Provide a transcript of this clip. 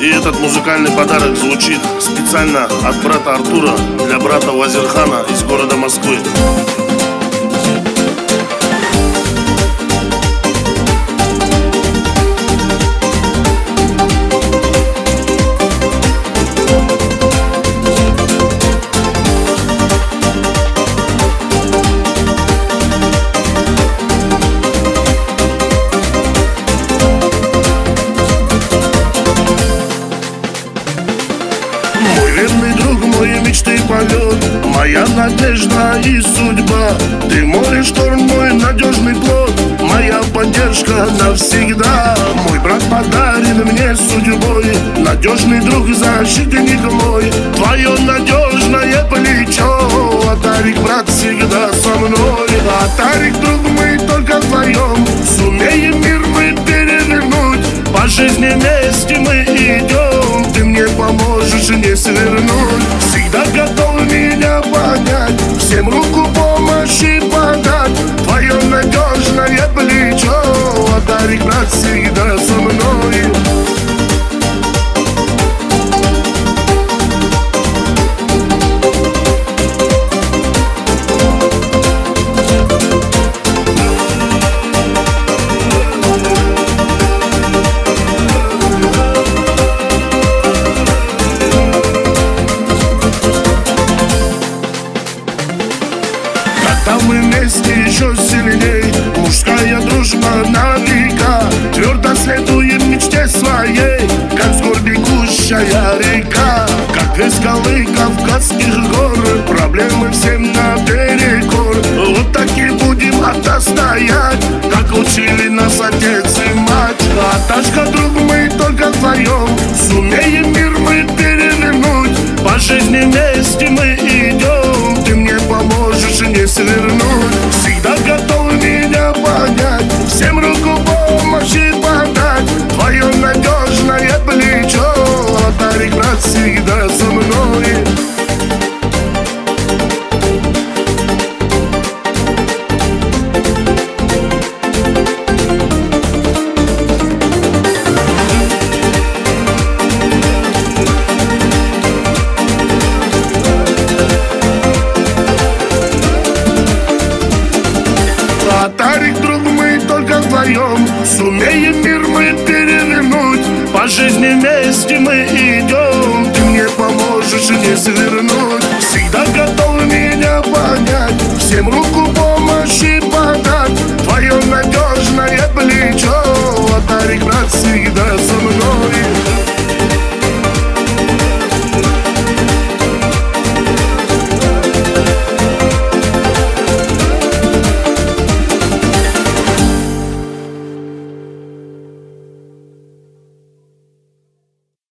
И этот музыкальный подарок звучит специально от брата Артура для брата Вазирхана из города Москвы. Верный друг, мой мечты полет. Моя надежда и судьба. Ты мой шторм, мой надежный плод. Моя поддержка навсегда. Мой брат подарен мне судьбой. Надежный друг, защитник мой. Твое надежное плечо. А Тарик, брат, всегда со мной. А Тарик, друг, мы только вдвоем. Сумеем мир мы перевернуть. По жизни вместе мы Когда мы вместе еще сильней. Мужская дружба на века Твердо следуем мечте своей. Как с гор бегущая река Как из скалы Кавказских гор. Проблемы всем наперекор Вот так и будем отстоять Как учили нас отец и мать. А тачка, друг, мы только вдвоем. Сумеем мир мы перевернуть. По жизни вместе мы поможешь А Тарик, друг, мы только вдвоем. Сумеем мир мы перевернуть. По жизни вместе мы идем. Ты мне поможешь не свернуть. Всегда готов меня понять. Всем руку